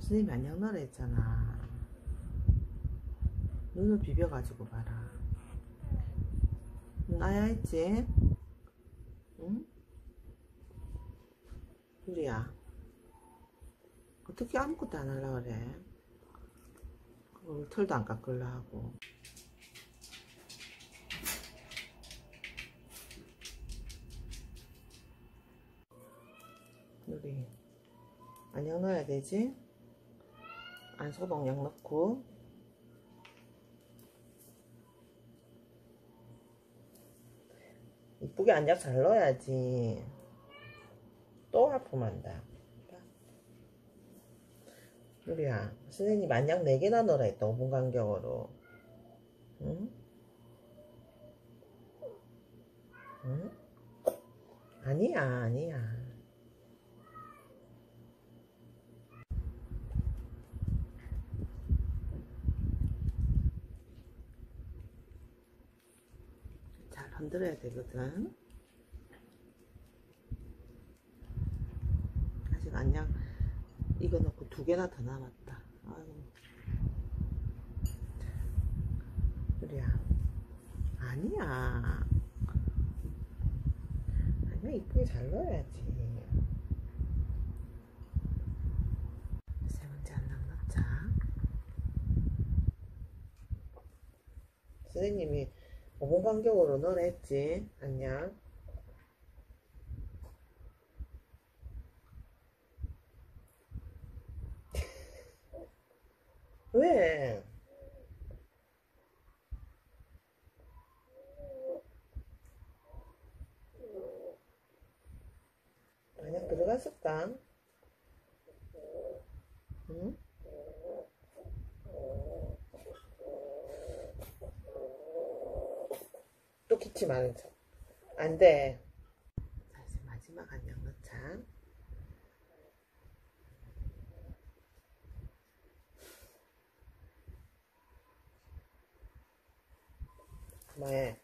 선생님이 안녕 너라 했잖아. 눈을 비벼가지고 봐라. 눈 아야 했지? 응? 유리야. 어떻게 아무것도 안 하려고 그래? 그걸 털도 안 깎으려 하고. 유리. 안녕 넣어야 되지? 안 소독약 넣고. 이쁘게 안약 잘 넣어야지. 또 하품한다. 유리야, 선생님 안약 4개나 넣으라 했다, 5분 간격으로. 응? 응? 아니야, 아니야. 잘 흔들어야 되거든. 아직 안약 이거 넣고 두 개나 더 남았다. 아이고. 유리야. 아니야. 아니야, 이쁘게 잘 넣어야지. 세 번째 안락 넣자. 선생님이 5분 간격으로 넣으라 했지. 안녕. 왜? 만약 들어갔을까? 응? 또 기침하는 척. 안 돼. 자, 이제 마지막 안녕 넣자. 그만해.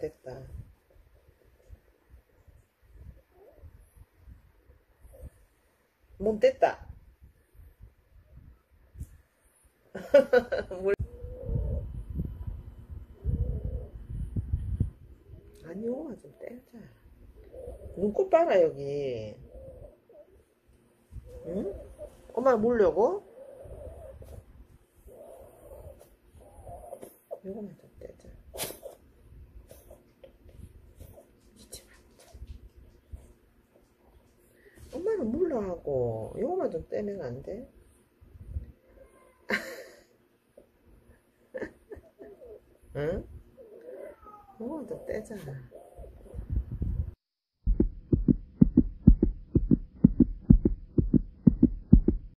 됐다. 몸 뗐다. 물... 아니, 오마 좀 떼자. 눈곱 봐라, 여기. 응? 엄마 물려고? 요거만 좀 떼자. 기침 안 쳐. 엄마는 물러 하고, 요거만 좀 떼면 안 돼? 응? 요거만 좀 떼자.